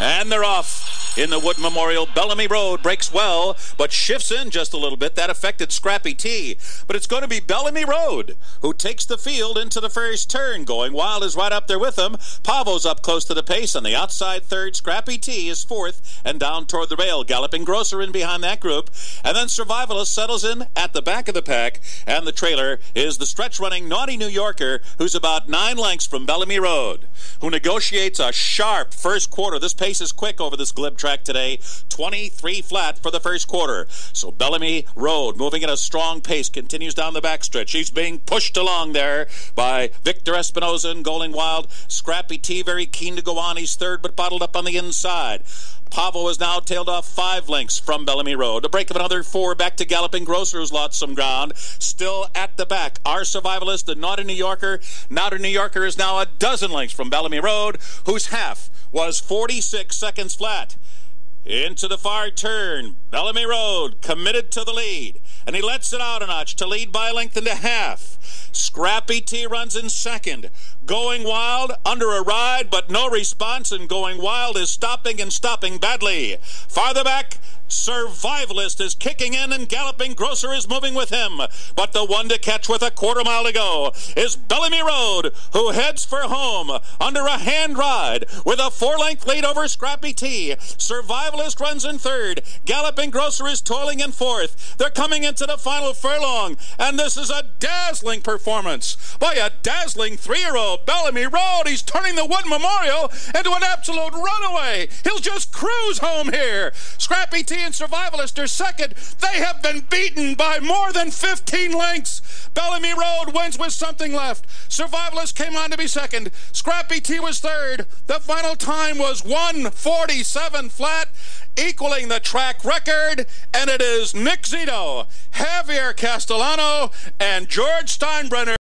And they're off in the Wood Memorial. Bellamy Road breaks well, but shifts in just a little bit. That affected Scrappy T. But it's going to be Bellamy Road who takes the field into the first turn. Going Wild is right up there with him. Pavo's up close to the pace on the outside third. Scrappy T is fourth and down toward the rail. Galloping Grocer in behind that group. And then Survivalist settles in at the back of the pack. And the trailer is the stretch running Naughty New Yorker, who's about nine lengths from Bellamy Road, who negotiates a sharp first quarter. This pace is quick over this glib track today. 23 flat for the first quarter. So Bellamy Road moving at a strong pace continues down the backstretch. He's being pushed along there by Victor Espinoza and Going Wild. Scrappy T very keen to go on. He's third but bottled up on the inside. Pavo is now tailed off five lengths from Bellamy Road. A break of another four back to Galloping Grocers lost some ground. Still at the back. Our survivalist, the Naughty New Yorker. Naughty New Yorker is now a dozen lengths from Bellamy Road, who's half was 46 seconds flat. Into the far turn, Bellamy Road committed to the lead, and he lets it out a notch to lead by length and a half. Scrappy T runs in second. Going Wild under a ride, but no response, and Going Wild is stopping and stopping badly. Farther back, Survivalist is kicking in and galloping. Grocer is moving with him. But the one to catch with a quarter mile to go is Bellamy Road, who heads for home under a hand ride with a four length lead over Scrappy T. Survivalist runs in third. Galloping Grocer is toiling in fourth. They're coming into the final furlong, and this is a dazzling performance by a dazzling three year old Bellamy Road. He's turning the Wood Memorial into an absolute runaway. He'll just cruise home here. Scrappy T and Survivalist are second. They have been beaten by more than 15 lengths. Bellamy Road wins with something left. Survivalist came on to be second. Scrappy T was third. The final time was 147 flat, equaling the track record. And it is Nick Zito, Javier Castellano, and George Steinbrenner.